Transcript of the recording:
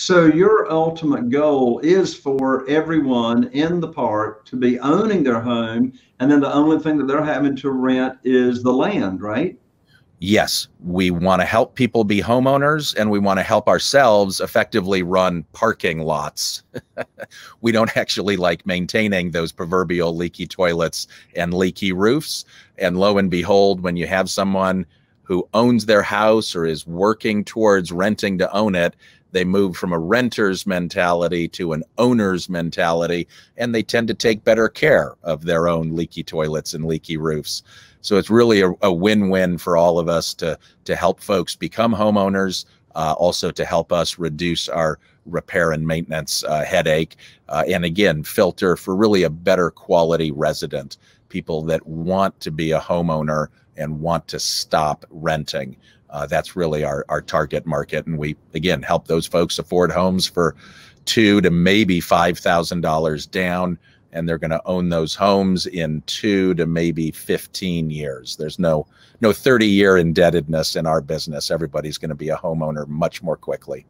So your ultimate goal is for everyone in the park to be owning their home, and then the only thing that they're having to rent is the land, right? yes, we want to help people be homeowners and we want to help ourselves effectively run parking lots. we don't actually like maintaining those proverbial leaky toilets and leaky roofs. And lo and behold, when you have someone who owns their house or is working towards renting to own it, they move from a renter's mentality to an owner's mentality, and they tend to take better care of their own leaky toilets and leaky roofs. So it's really a, a win-win for all of us to to help folks become homeowners, uh, also to help us reduce our repair and maintenance uh, headache, uh, and again filter for really a better quality resident, people that want to be a homeowner and want to stop renting. Uh, that's really our, our target market. And we, again, help those folks afford homes for two to maybe $5,000 down and they're going to own those homes in two to maybe 15 years. There's no no 30 year indebtedness in our business. Everybody's going to be a homeowner much more quickly.